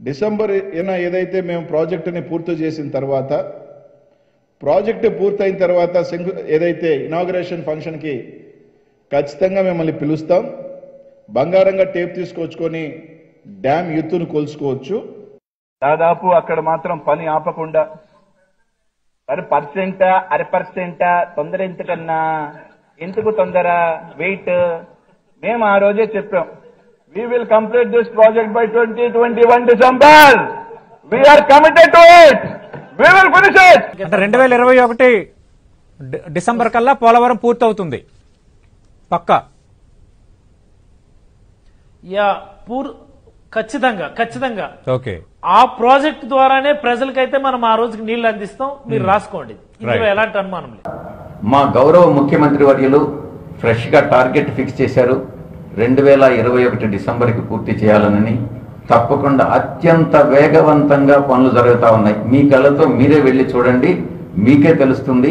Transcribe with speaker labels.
Speaker 1: December ఏన ఏదైతే మేము ప్రాజెక్టుని పూర్తి చేసిన తర్వాత ప్రాజెక్టు పూర్తయిన తర్వాత శంకు ఏదైతే ఇనాగరేషన్ ఫంక్షన్కి ఖచ్చితంగా మిమ్మల్ని పిలుస్తాం. బంగారంగా టేప్ తీసుకొచ్చుకొని డ్యామ్ ఎత్తును కొలుసుకోవచ్చు
Speaker 2: దాదాపు అక్కడ మాత్రం పని ఆపకుండా మరి పర్సెంటా అర పర్సెంటా తొందర ఎందుకన్నా ఎందుకు తొందర వెయిట్? మేము ఆ రోజే చెప్పాం. Will complete this project by twenty twenty one December we are committed to it we will finish it
Speaker 3: అంటే రెండు వేల ఇరవై ఒకటి డిసెంబర్ కల్లా పోలవరం పూర్తవుతుంది. పక్కా.
Speaker 4: యా పూర్ ఖచ్చితంగా ఖచ్చితంగా.
Speaker 3: ఓకే.
Speaker 4: ఆ ప్రాజెక్ట్ ద్వారానే ప్రజలకైతే మనం ఆ రోజుకి నీళ్ళు అందిస్తాం. మీరు రాసుకోండి. ఇందులో
Speaker 3: Right.
Speaker 4: ఎలాంటి అనుమానం లేదు.
Speaker 5: మా గౌరవ ముఖ్యమంత్రి వర్యులు ఫ్రెష్గా టార్గెట్ ఫిక్స్ చేశారు. రెండు వేల ఇరవై ఒకటి డిసెంబర్కి పూర్తి చేయాలనని తప్పకుండా అత్యంత వేగవంతంగా పనులు జరుగుతూ ఉన్నాయి. మీ కళ్ళతో మీరే వెళ్ళి చూడండి మీకే తెలుస్తుంది.